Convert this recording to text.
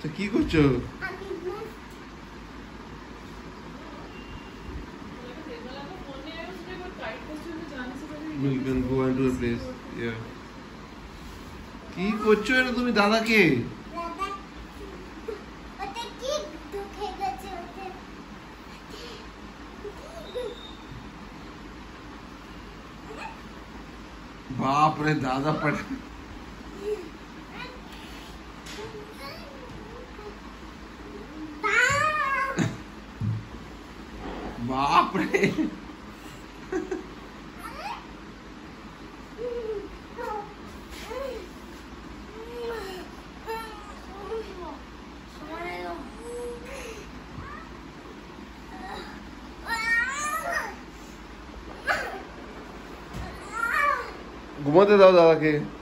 তো কি করছো We can go into a place. Yeah. কি করছো এটা তুমি দাদাকে বাপ রে দাদা পড়ে Vá. Como te dá o dado?